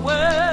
world.